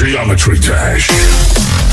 Geometry Dash.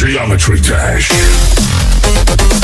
Geometry Dash.